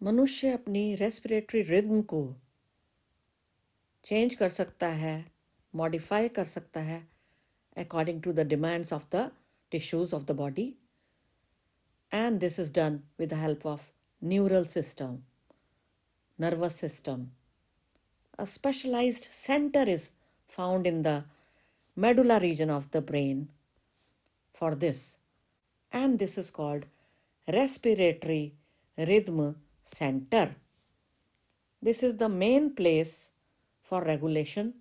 मनुष्य अपनी respiratory rhythm को चेंज कर सकता है मॉडिफाई कर सकता है according to the demands of the tissues of the body and this is done with the help of neural system nervous system a specialise centre is found in the medulla region of the brain for this and this is called respiratory rhythm center. This is the main place for regulation.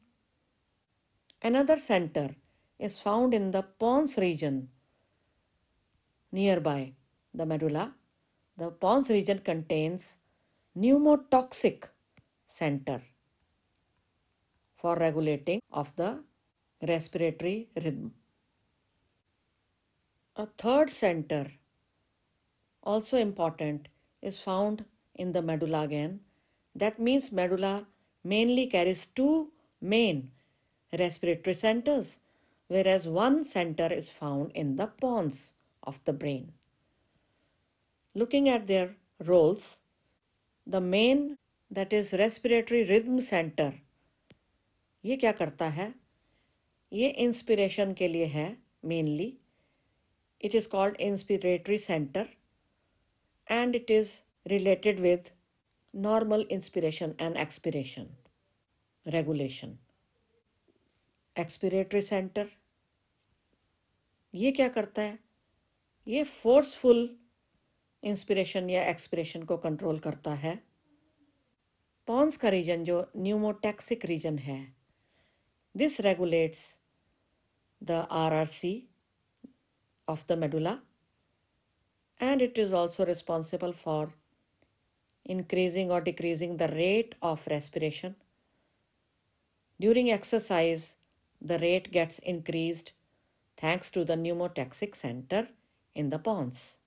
Another center is found in the pons region nearby the medulla. The pons region contains pneumotoxic center for regulating of the respiratory rhythm. A third center, also important, is found in the medulla again. That means medulla mainly carries two main respiratory centers, whereas one center is found in the pons of the brain. Looking at their roles, the main that is respiratory rhythm center ये क्या करता है ये inspiration के लिए है mainly it is called inspiratory centre and it is related with normal inspiration and expiration regulation expiratory center ये क्या करता है ये फोर्सफुल इंस्पिरेशन या एक्सपिरेशन को कंट्रोल करता है पॉन्स का रीजन जो न्यूमोटैक्सिक रीजन है this regulates the R R C of the medulla and it is also responsible for increasing or decreasing the rate of respiration. During exercise, the rate gets increased thanks to the pneumotaxic center in the pons.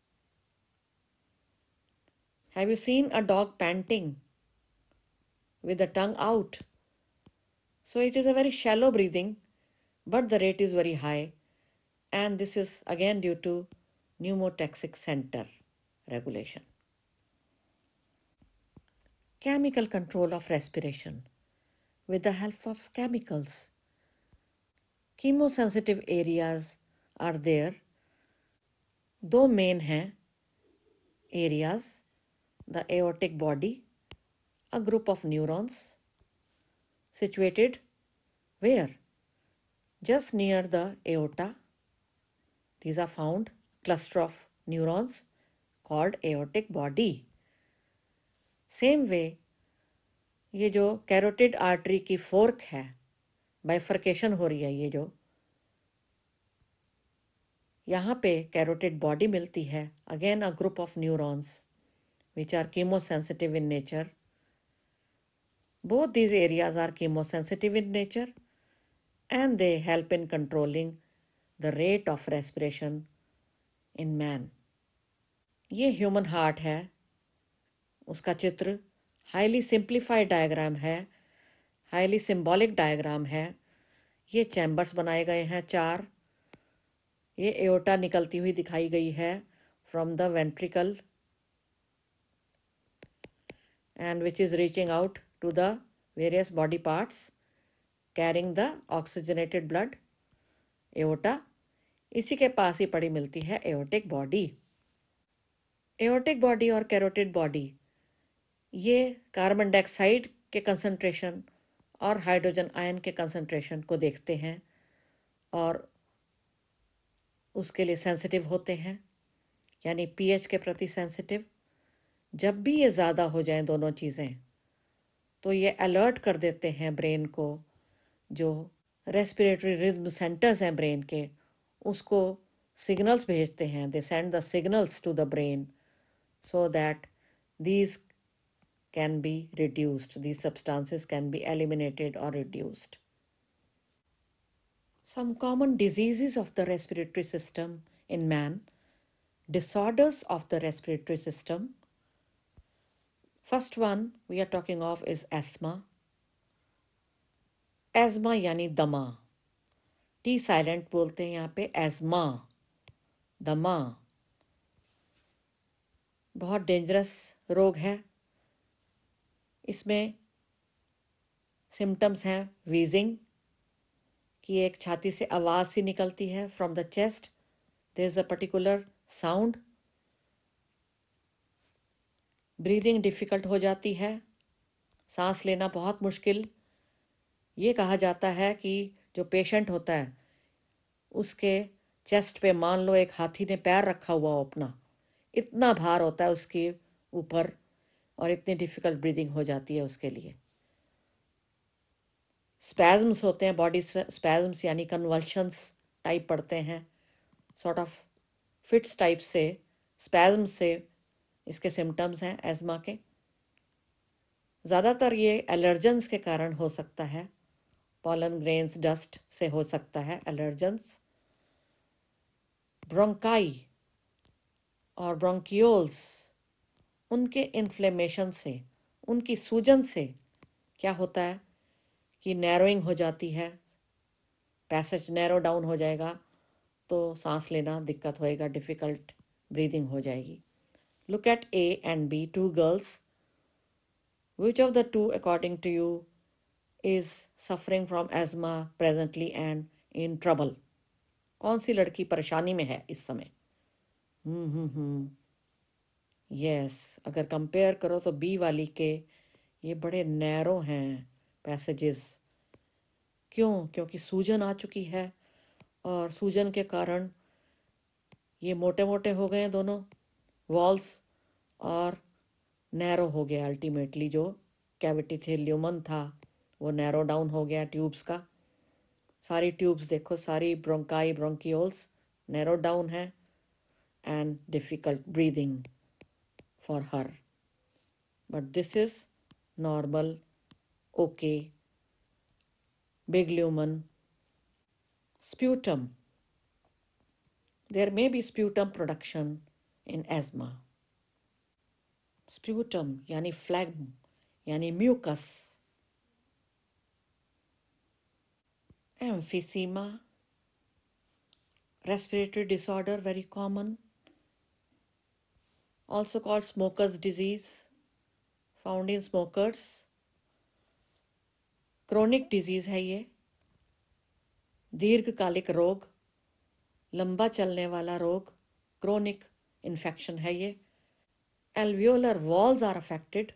Have you seen a dog panting with the tongue out? So it is a very shallow breathing, but the rate is very high. And this is again due to pneumotaxic center regulation. Chemical control of respiration with the help of chemicals. Chemosensitive areas are there. दो main areas the aortic body a group of neurons situated where just near the aorta these are found cluster of neurons called aortic body. Same way, ये जो carotid artery की fork है, bifurcation हो रही है ये जो, यहाँ पे कैरोटिड बॉडी मिलती है। Again a group of neurons which are chemosensitive in nature both these areas are chemosensitive in nature, and they help in controlling the rate of respiration in man ये ह्यूमन हार्ट है उसका चित्र highly simplified diagram है highly symbolic diagram है। ये chambers बनाए गए हैं चार। ये एओटा निकलती हुई दिखाई गई है from the ventricle and which is reaching out to the various body parts carrying the oxygenated blood aorta इसी के पास ही पड़ी मिलती है एओटिक बॉडी एओटिक बॉडी और कैरोटिड बॉडी ये कार्बन डाइऑक्साइड के कंसंट्रेशन और हाइड्रोजन आयन के कंसंट्रेशन को देखते हैं और उसके लिए सेंसिटिव होते हैं, यानी पीएच के प्रति सेंसिटिव जब भी ये ज़्यादा हो जाएँ दोनों चीज़ें तो ये अलर्ट कर देते हैं ब्रेन को, जो रेस्पिरेटरी रिज्म सेंटर्स हैं ब्रेन के, उसको सिग्नल्स भेजते हैं। They send the signals to the brain so that these can be reduced these substances can be eliminated और reduced some common diseases of the respiratory system in man disorders of the respiratory system first one we are talking of is asthma asthma yani dama T silent बोलते हैं यहाँ पे asthma दमा बहुत dangerous रोग है इसमें सिम्टम्स हैं वीजिंग कि एक छाती से आवाज़ सी निकलती है from the chest there is a particular sound breathing difficult हो जाती है. सांस लेना बहुत मुश्किल. ये कहा जाता है कि जो पेशेंट होता है, उसके चेस्ट पे मान लो एक हाथी ने पैर रखा हुआ हो अपना, इतना भार होता है उसके ऊपर और इतनी डिफ़िकल्ट ब्रीदिंग हो जाती है उसके लिए। स्पैज़म्स होते हैं बॉडी स्पैज़म्स यानी कन्वल्शंस टाइप पड़ते हैं। सॉर्ट ऑफ़ फिट्स टाइप से स्पैज़म्स से इसके सिम्टम्स हैं एज़मा के। ज़्यादातर ये एलर्जेंस के कारण हो सकता है। पॉलन ग्रेन्स डस्ट से हो सकता है एलर्जेंस ब्रोंकाई और ब्रोंकियोल्स उनके इन्फ्लेमेशन से, उनकी सूजन से क्या होता है कि नैरोइंग हो जाती है पैसेज नैरो डाउन हो जाएगा तो सांस लेना दिक्कत होएगा डिफ़िकल्ट ब्रीदिंग हो जाएगी। Look at A and B two girls which of the two according to you is suffering from asthma presently and in trouble कौन सी लड़की परेशानी में है इस समय? हम्म हम्म हम्म। यस अगर कंपेयर करो तो बी वाली के ये बड़े नैरो हैं पैसेजेस क्यों? क्योंकि सूजन आ चुकी है और सूजन के कारण ये मोटे मोटे हो गए दोनों वॉल्स और नैरो हो गया अल्टीमेटली जो कैविटी थे ल्यूमन था, वो नैरो डाउन हो गया ट्यूब्स का। सारी ट्यूब्स देखो, सारी ब्रोंकाई ब्रोंकियोल्स नैरो डाउन है and difficult breathing for her. But this is normal, okay, bigliumin, sputum. There may be sputum production in asthma. Sputum, yani phlegm, yani mucus. Emphysema, respiratory disorder, very common Also called smoker's disease, found in smokers. Chronic disease है ये दीर्घकालिक रोग लंबा चलने वाला रोग chronic infection है ये. Alveolar walls are affected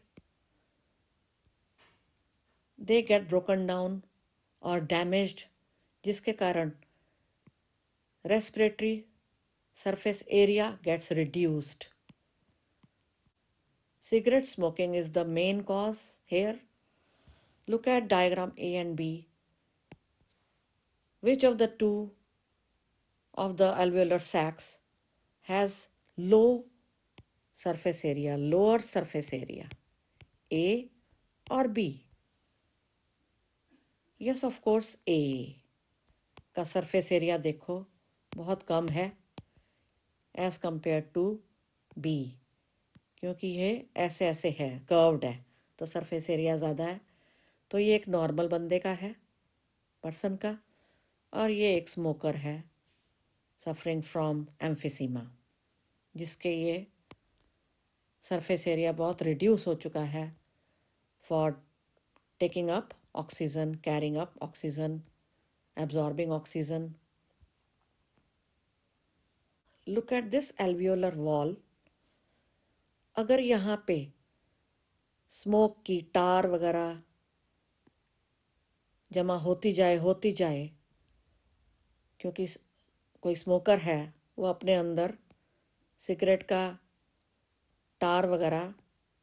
they get broken down और डैमेज्ड जिसके कारण respiratory surface area gets reduced cigarette smoking is the main cause here Look at diagram A and B. Which of the two of the alveolar sacs has low surface area, lower surface area? A or B? Yes, of course, A. का surface area देखो बहुत कम है as compare to be क्योंकि ये ऐसे ऐसे है curved है तो सरफेस एरिया ज़्यादा है तो ये एक नॉर्मल बंदे का है पर्सन का, और ये एक स्मोकर है सफरिंग फ्रॉम एम्फिसीमा जिसके ये सरफेस एरिया बहुत रिड्यूस हो चुका है for taking up oxygen carrying up oxygen absorbing oxygen look at this alveolar wall अगर यहाँ पे स्मोक की टार वगैरह जमा होती जाए होती जाए, क्योंकि कोई स्मोकर है, वो अपने अंदर सिगरेट का टार वगैरह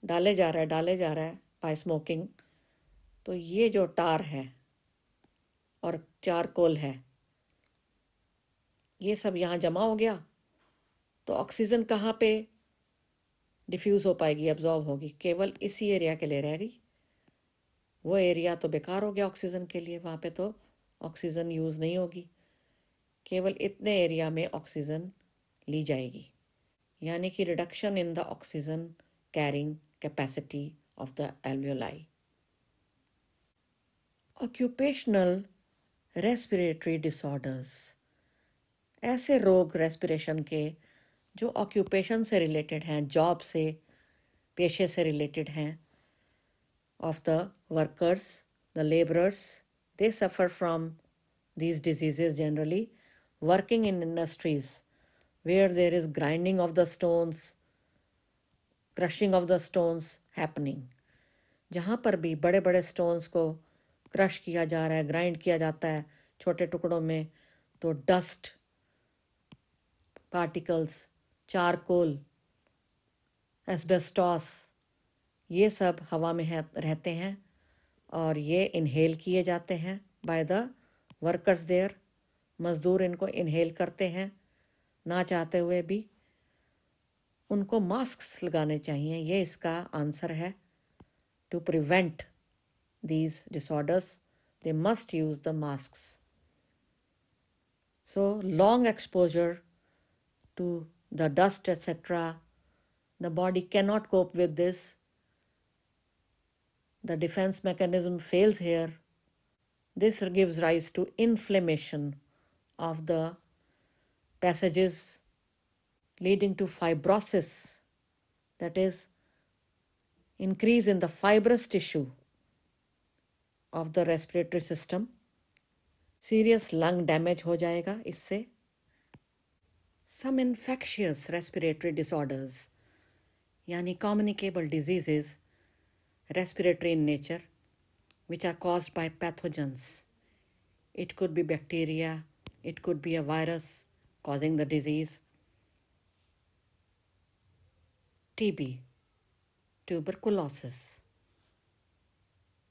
डाले जा रहा है, डाले जा रहा है बाय स्मोकिंग तो ये जो टार है और चारकोल है, ये सब यहाँ जमा हो गया। तो ऑक्सीजन कहाँ पे डिफ्यूज़ हो पाएगी एब्जॉर्ब होगी। केवल इसी एरिया के लिए रह गई। वो एरिया तो बेकार हो गया ऑक्सीजन के लिए, वहाँ पे तो ऑक्सीजन यूज़ नहीं होगी। केवल इतने एरिया में ऑक्सीजन ली जाएगी। यानी कि reduction in the oxygen carrying capacity of the alveoli occupational respiratory disorders ऐसे रोग रेस्पिरेशन के जो ऑक्यूपेशन से रिलेटेड हैं जॉब से, पेशे से रिलेटेड हैं of the workers the labourers they suffer from these diseases generally working in industries where there is grinding of the stones crushing of the stones happening जहाँ पर भी बड़े बड़े स्टोन्स को क्रश किया जा रहा है ग्राइंड किया जाता है, छोटे टुकड़ों में तो डस्ट पार्टिकल्स चारकोल, एस्बेस्टॉस, ये सब हवा में है, रहते हैं और ये इनहेल किए जाते हैं बाय द वर्कर्स देयर मज़दूर इनको इनहेल करते हैं, ना चाहते हुए भी उनको मास्क लगाने चाहिए, ये इसका आंसर है. To prevent these disorders they must use the mask so long exposure to The dust etcetera the body cannot cope with this the defense mechanism fails here, this gives rise to inflammation of the passages leading to fibrosis, that is, increase in the fibrous tissue of the respiratory system. Serious lung damage ho jayega isse. some infectious respiratory disorders, yani communicable diseases, respiratory in nature, which are caused by pathogens. It could be bacteria, it could be a virus causing the disease. TB, tuberculosis,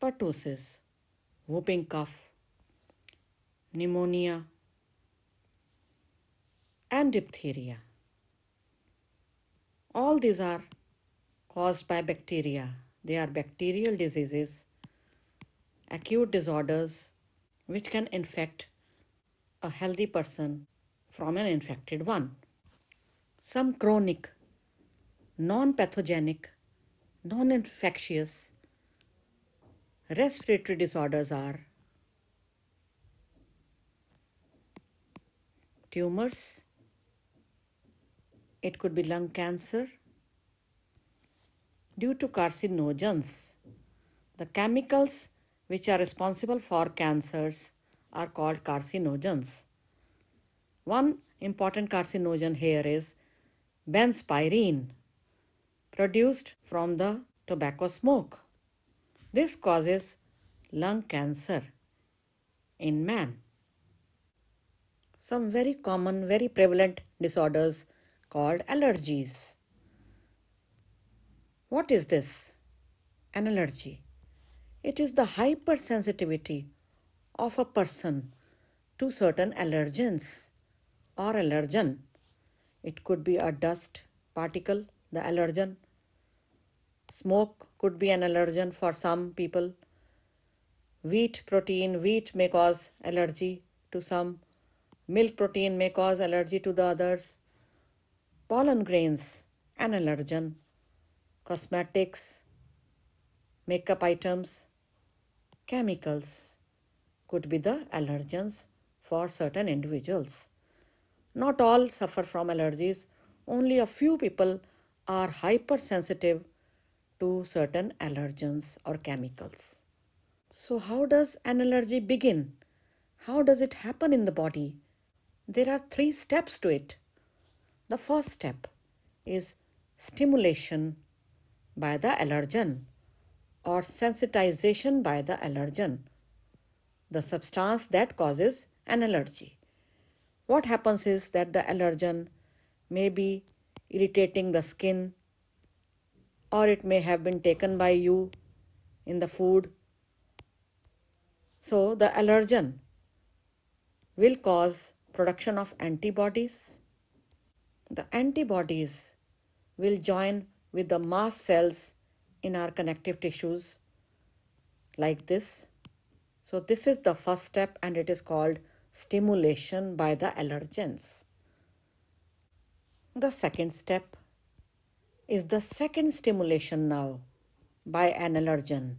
pertussis, whooping cough, pneumonia, and diphtheria. All these are caused by bacteria they are bacterial diseases, acute disorders which can infect a healthy person from an infected one. Some chronic, non pathogenic, non infectious respiratory disorders are tumors, it could be lung cancer, due to carcinogens. The chemicals which are responsible for cancers are called carcinogens. One important carcinogen here is benzpyrene, produced from the tobacco smoke. This causes lung cancer in man. Some very common, very prevalent disorders called allergies. What is this? An allergy. It is the hypersensitivity of a person to certain allergens or allergen. It could be a dust particle, the allergen. Smoke could be an allergen for some people. Wheat protein, wheat may cause allergy to some. Milk protein may cause allergy to the others. Pollen grains, an allergen cosmetics, makeup items, chemicals could be the allergens for certain individuals. Not all suffer from allergies, only a few people are hypersensitive to certain allergens or chemicals. So, how does an allergy begin? How does it happen in the body? There are three steps to it. The first step is stimulation by the allergen or sensitization by the allergen, the substance that causes an allergy. What happens is that the allergen may be irritating the skin or it may have been taken by you in the food. So the allergen will cause production of antibodies. The antibodies will join with the mast cells in our connective tissues like this. So this is the first step and it is called stimulation by the allergens. The second step is the second stimulation now by an allergen.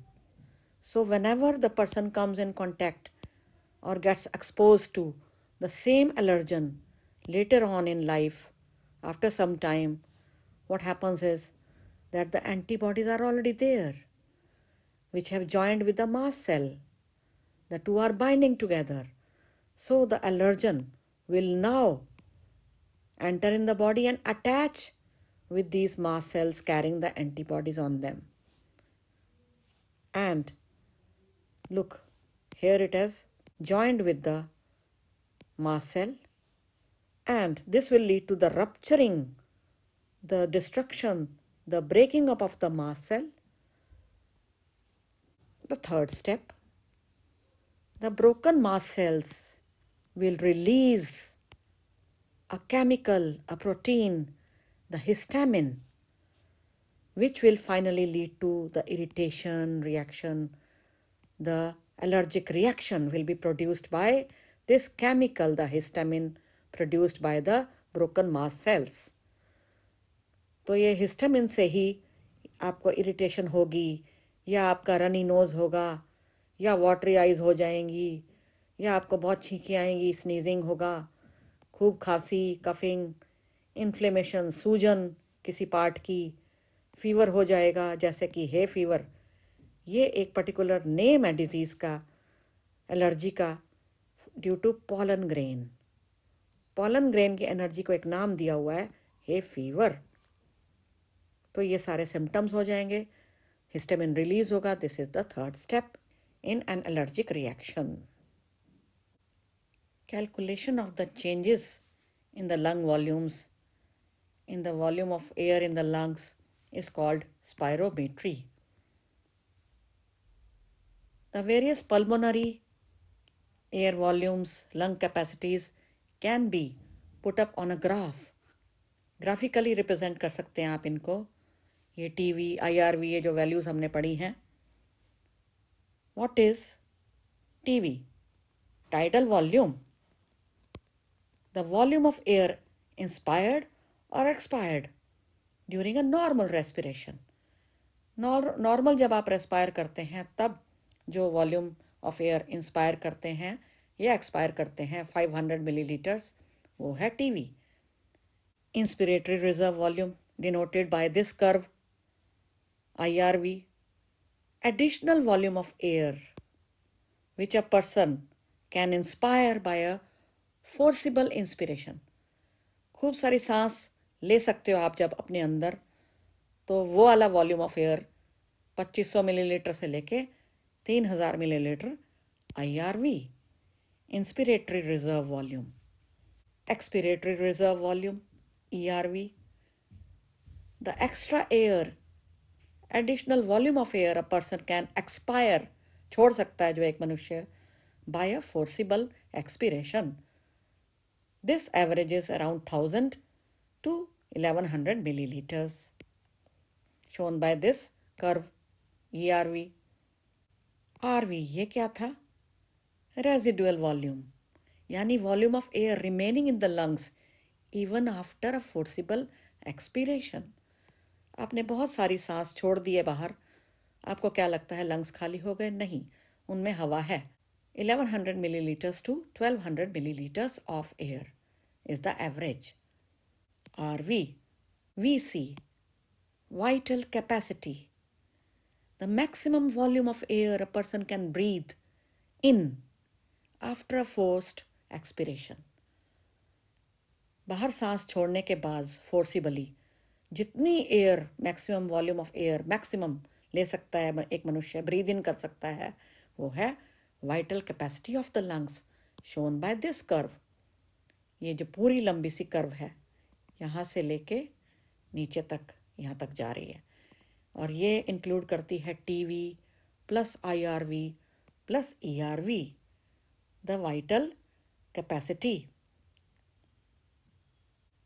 So whenever the person comes in contact or gets exposed to the same allergen later on in life, after some time, what happens is that the antibodies are already there. which have joined with the mast cell. The two are binding together. So the allergen will now enter in the body and attach with these mast cells carrying the antibodies on them. And look, here it is joined with the mast cell and this will lead to the rupturing, the destruction, the breaking up of the mast cell. The third step, the broken mast cells will release a chemical, a protein, the histamine, which will finally lead to the irritation reaction, the allergic reaction will be produced by this chemical, the histamine produced by the broken mast cells. तो ये histamine से ही आपको irritation होगी, या आपका runny nose होगा, या watery eyes हो जाएँगी, या आपको बहुत छींकी आएँगी स्नीजिंग होगा, खूब खांसी कफिंग इन्फ्लेमेशन सूजन किसी पार्ट की फीवर हो जाएगा, जैसे कि हे फीवर ये एक पर्टिकुलर नेम है डिज़ीज़ का एलर्जी का due to pollen grain pollen grain की एनर्जी को एक नाम दिया हुआ है, हे फीवर तो ये सारे सिम्टम्स हो जाएँगे। हिस्टेमिन रिलीज़ होगा this is the third step in an allergic reaction calculation of the changes in the lung volumes in the volume of air in the lungs is called spirometry the various pulmonary air volumes lung capacities can be put up on a graph graphically represent कर सकते हैं आप इनको। ये T V I R V ये जो values हमने पढ़ी हैं। What is T V tidal volume the volume of air inspired और expired during a normal respiration normal जब आप रेस्पायर करते हैं, तब जो वॉल्यूम ऑफ़ एयर इंस्पायर करते हैं या एक्सपायर करते हैं 500 मिलीलीटर्स, वो है TV. Inspiratory reserve volume denoted by this curve IRV additional volume of air which a person can inspire by a forcible inspiration खूब सारी सांस ले सकते हो आप जब अपने अंदर तो वो वाला वॉल्यूम ऑफ़ एयर 2500 मिलीलीटर से लेके तीन हज़ार millilitre IRV inspiratory reserve volume expiratory reserve volume ERV the extra air additional volume of air a person can expire छोड़ सकता है जो एक मनुष्य by a forcible expiration this averages around thousand two eleven hundred millilitres shown by this curve ERV R V ये क्या था residual volume यानी volume of air remaining in the lungs even after a forcible expiration आपने बहुत सारी सांस छोड़ दी है बाहर। आपको क्या लगता है लंग्स खाली हो गए? नहीं, उनमें हवा है। 1100 millilitres to 1200 millilitres of air is the average R V V C vital capacity the maximum volume of air a person can breathe in after a forced expiration. बाहर सांस छोड़ने के बाद फोर्सिबली जितनी air maximum volume of air maximum ले सकता है एक मनुष्य ब्रीद इन कर सकता है, वो है vital capacity of the lungs shown by this curve ये जो पूरी लंबी सी कर्व है, यहाँ से लेके नीचे तक, यहाँ तक जा रही है। और ये इंक्लूड करती है TV plus IRV plus ERV the vital capacity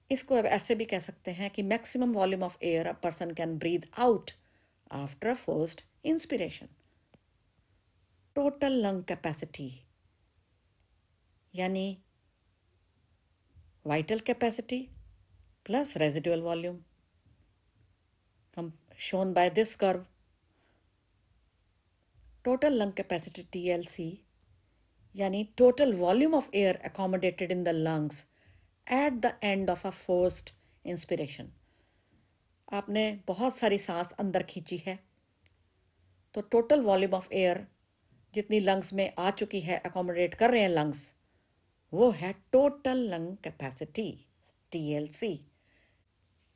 इसको अब ऐसे भी कह सकते हैं कि maximum volume of air a person can breathe out after a first inspiration total lung capacity यानी vital capacity plus residual volume हम shown by this curve. Total lung capacity TLC yani total volume of air accommodated in the lungs at the end of a forced inspiration. आपने बहुत सारी सांस अंदर खींची है। तो टोटल वॉल्यूम ऑफ़ एयर जितनी लंग्स में आ चुकी है अकोमोडेट कर रहे हैं लंग्स वो है total lung capacity T L C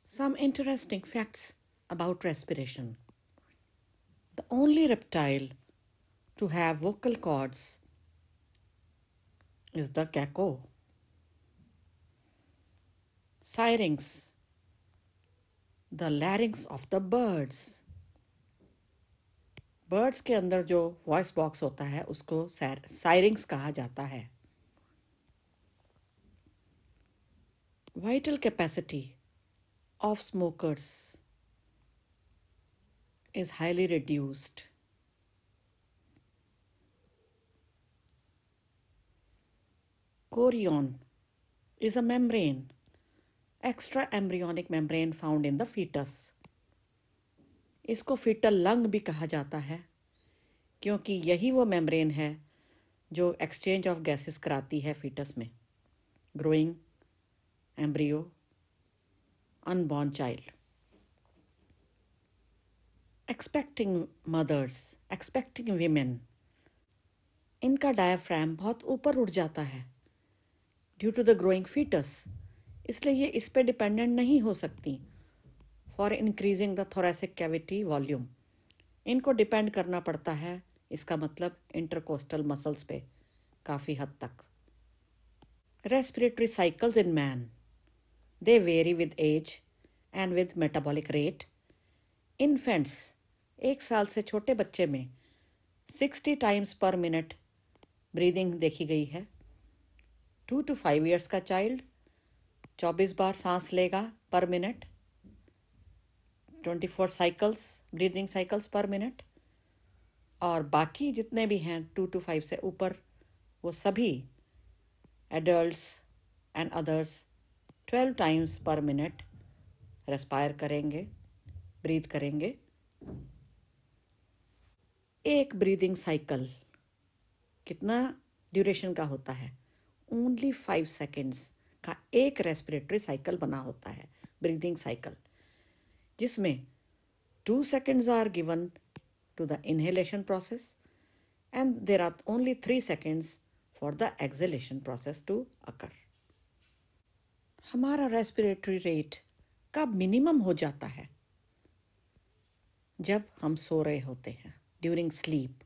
some interesting facts about respiration the only reptile to have vocal cords is the gecko syrinx the larynx of the birds birds के अंदर जो वॉइस बॉक्स होता है, उसको सायरिंग्स कहा जाता है। Vital capacity of smokers is highly reduced is a membrane extra embryonic membrane found in the foetus इसको फिटल लंग भी कहा जाता है, क्योंकि यही वो मेम्ब्रेन है जो एक्सचेंज ऑफ़ गैसेस कराती है फीटस में. Growing embryo unborn child expecting mothers expecting women इनका डायाफ्राम बहुत ऊपर उठ जाता है। Due to the growing foetus इसलिए ये इस पर डिपेंडेंट नहीं हो सकती for increasing the thoracic cavity volume इनको डिपेंड करना पड़ता है, इसका मतलब इंटरकोस्टल मसल्स पे काफ़ी हद तक। Respiratory cycles in man they vary with age and with metabolic rate infants एक साल से छोटे बच्चे में sixty times per minute breathing देखी गई है। टू टू फाइव ईयर्स का चाइल्ड चौबीस बार सांस लेगा per minute twenty four cycles breathing cycles per minute और बाकी जितने भी हैं टू टू फाइव से ऊपर, वो सभी adults and others twelve times per minute respire करेंगे ब्रीथ करेंगे। एक ब्रीदिंग साइकिल कितना ड्यूरेशन का होता है? ओनली फाइव सेकेंड्स का एक रेस्पिरेटरी साइकिल बना होता है ब्रीदिंग साइकिल जिसमें two seconds are given to the inhalation process and there are only three seconds for the exhalation process to occur हमारा रेस्पिरेटरी रेट कब मिनिमम हो जाता है जब हम सो रहे होते हैं during sleep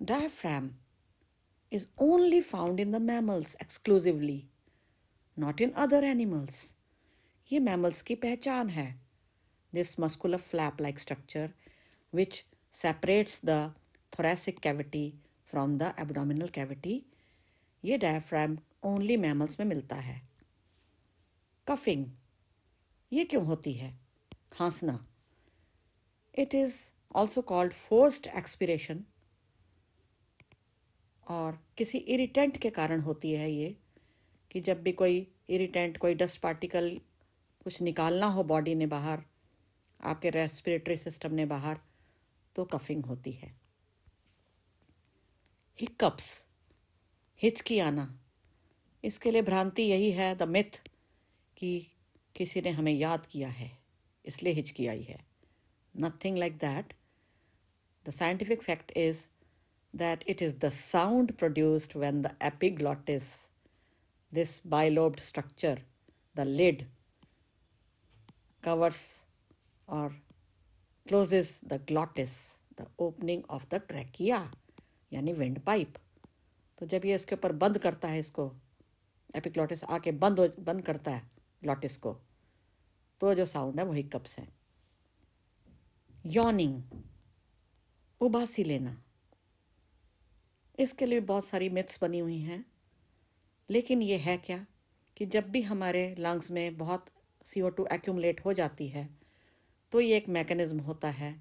diaphragm is only found in the mammals exclusively, not in other animals. ये मैमल्स की पहचान है। This muscular flap like structure which separates the thoracic cavity from the abdominal cavity ये डायफ्राम ओनली मैमल्स में मिलता है। Coughing ये क्यों होती है? खांसना। It is also called forced expiration और किसी इरिटेंट के कारण होती है ये, कि जब भी कोई इरिटेंट कोई डस्ट पार्टिकल कुछ निकालना हो बॉडी ने बाहर, आपके रेस्पिरेटरी सिस्टम ने बाहर तो कफिंग होती है। हिकअप्स हिचकी आना इसके लिए भ्रांति यही है द मिथ कि किसी ने हमें याद किया है, इसलिए हिचकी आई है। Nothing like that the scientific fact is that it is the sound produced when the epiglottis this bilobed structure the lid covers or closes the glottis, the opening of the trachea यानी windpipe तो जब ये इसके ऊपर बंद करता है इसको एपिक्लोटिस आके बंद हो बंद करता है ग्लॉटिस को तो जो साउंड है वही कप्स है। यॉनिंग उबासी लेना। इसके लिए बहुत सारी मिथ्स बनी हुई हैं। लेकिन ये है क्या कि जब भी हमारे लंग्स में बहुत सी ओ टू एक्यूमलेट हो जाती है तो ये एक मैकेनिज्म होता है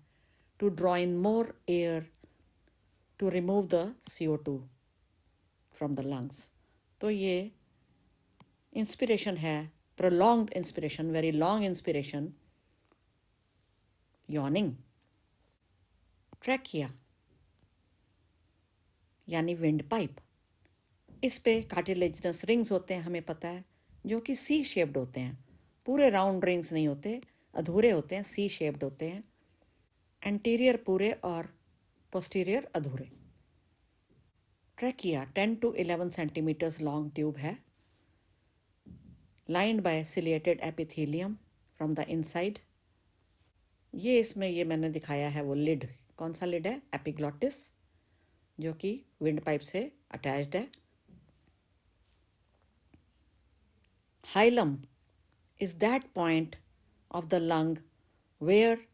to draw in more air to remove the C O two from the lungs तो ये इंस्पिरेशन है prolonged inspiration very long inspiration yawning trachea यानी विंड पाइप। इस पे कार्टिलेजनस रिंग्स होते हैं, हमें पता है, जो कि सी शेप्ड होते हैं। पूरे राउंड रिंग्स नहीं होते, अधूरे होते हैं, सी शेप्ड होते हैं। एंटीरियर पूरे और पोस्टीरियर अधूरे। Trachea 10 to 11 centimetres long tube है। Lined by ciliated epithelium from the inside. ये इसमें ये मैंने दिखाया है वो लिड। कौन सा लिड है? एपिग्लॉटिस। जो कि विंड पाइप से अटैच्ड है। Hilum is that point of the lung where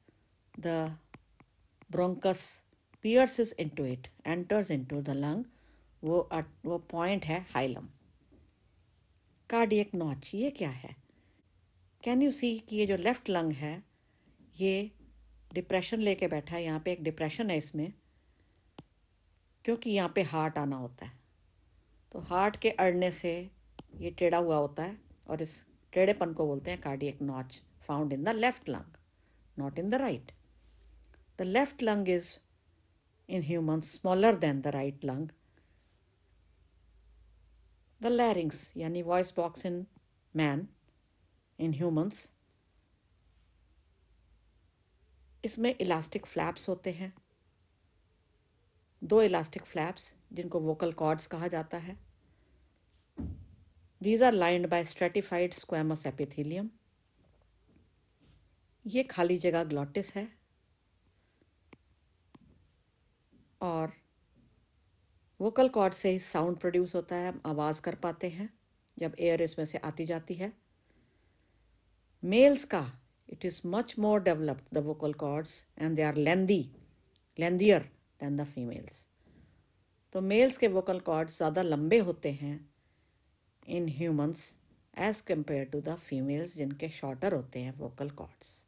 the bronchus pierces into it enters into the lung वो वो पॉइंट है हाइलम। कार्डियक नॉच, ये क्या है? कैन यू सी कि ये जो लेफ़्ट लंग है, ये डिप्रेशन लेके बैठा है। यहाँ पे एक डिप्रेशन है इसमें। क्योंकि यहाँ पे हार्ट आना होता है। तो हार्ट के अड़ने से ये टेढ़ा हुआ होता है और इस टेढ़ेपन को बोलते हैं cardiac notch found in the left lung not in the right the left lung is in humans smaller than the right lung the larynx यानी voice box in man in humans इसमें इलास्टिक फ्लैप्स होते हैं। दो elastic flaps जिनको vocal cords कहा जाता है। These are lined by stratified squamous epithelium ये खाली जगह ग्लॉटिस है। और वोकल कॉर्ड से ही साउंड प्रोड्यूस होता है, हम आवाज़ कर पाते हैं, जब एयर इसमें से आती जाती है। मेल्स का it is much more developed the vocal cords and they are lengthy lengthier than the females तो मेल्स के वोकल कॉर्ड ज़्यादा लंबे होते हैं in humans as compare to the females जिनके शॉर्टर होते हैं वोकल कॉर्ड्स